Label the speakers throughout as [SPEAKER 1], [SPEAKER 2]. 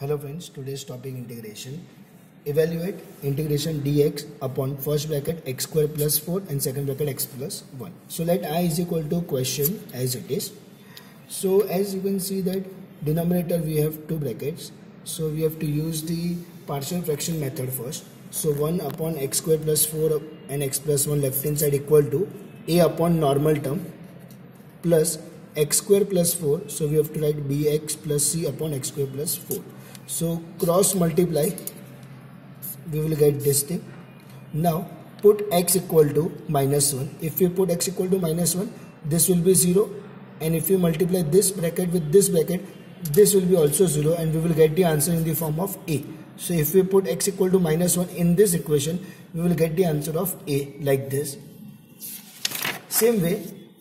[SPEAKER 1] Hello friends, today's topic integration. Evaluate integration dx upon first bracket x square plus 4 and second bracket x plus 1. So let i is equal to question as it is. So as you can see that denominator we have two brackets. So we have to use the partial fraction method first. So 1 upon x square plus 4 and x plus 1 left hand side equal to a upon normal term plus x square plus 4 so we have to write bx plus c upon x square plus 4 so cross multiply. We will get this thing. Now put x equal to minus 1 if we put x equal to minus 1 this will be 0 and if we multiply this bracket with this bracket this will be also 0 and we will get the answer in the form of a. So if we put x equal to minus 1 in this equation we will get the answer of a like this. Same way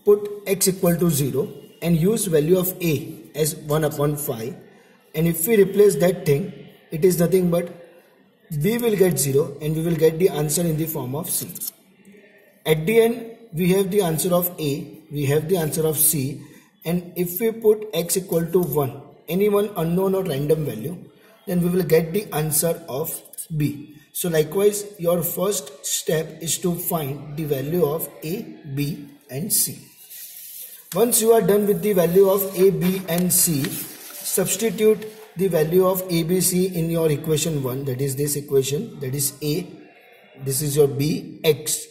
[SPEAKER 1] put x equal to 0 and use value of a as 1 upon 5 and if we replace that thing it is nothing but b will get 0 and we will get the answer in the form of c. At the end we have the answer of a, we have the answer of c and if we put x equal to 1 any one unknown or random value then we will get the answer of b. So likewise your first step is to find the value of a, b and c. Once you are done with the value of a, b and c, substitute the value of a, b, c in your equation 1 that is this equation that is a, this is your b, x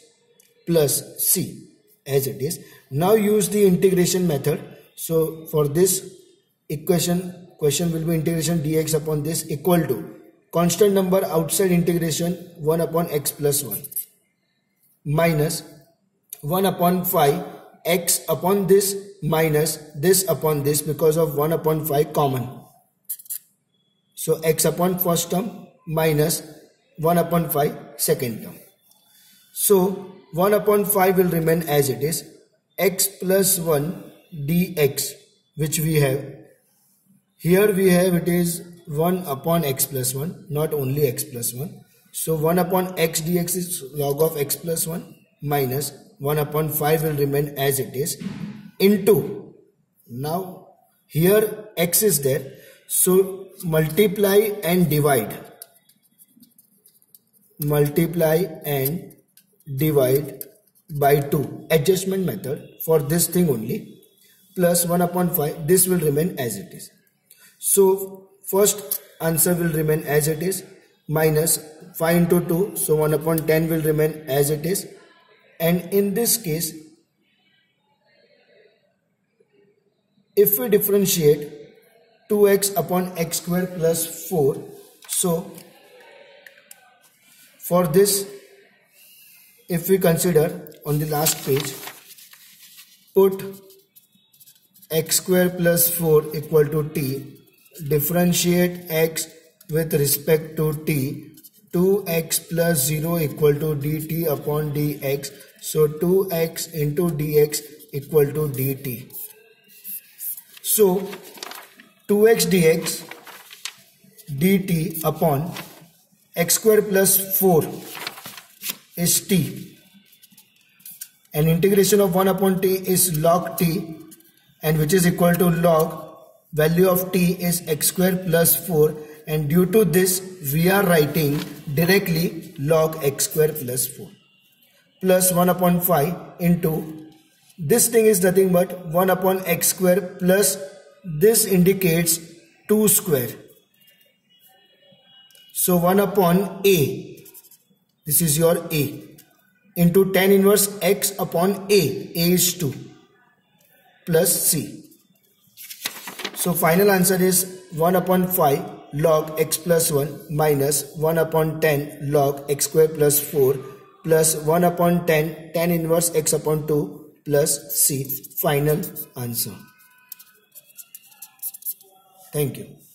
[SPEAKER 1] plus c as it is. Now use the integration method. So for this equation, question will be integration dx upon this equal to constant number outside integration 1 upon x plus 1 minus 1 upon 5 x upon this minus this upon this because of 1 upon 5 common. So x upon first term minus 1 upon 5 second term. So 1 upon 5 will remain as it is x plus 1 dx which we have. Here we have it is 1 upon x plus 1 not only x plus 1. So 1 upon x dx is log of x plus 1 minus 1 upon 5 will remain as it is into. Now here x is there. So multiply and divide. Multiply and divide by 2 adjustment method for this thing only. Plus 1 upon 5 this will remain as it is. So first answer will remain as it is. Minus 5 into 2 so 1 upon 10 will remain as it is. And in this case if we differentiate 2x upon x square plus 4 so for this if we consider on the last page put x square plus 4 equal to t differentiate x with respect to t 2x plus 0 equal to dt upon dx so 2x into dx equal to dt. So 2x dx dt upon x square plus 4 is t. And integration of 1 upon t is log t and which is equal to log value of t is x square plus 4 and due to this we are writing directly log x square plus 4 plus 1 upon 5 into this thing is nothing but 1 upon x square plus this indicates 2 square. So 1 upon a this is your a into tan inverse x upon a a is 2 plus c. So final answer is 1 upon 5 log x plus 1 minus 1 upon 10 log x square plus 4 plus 1 upon 10 tan inverse x upon 2 plus c final answer. Thank you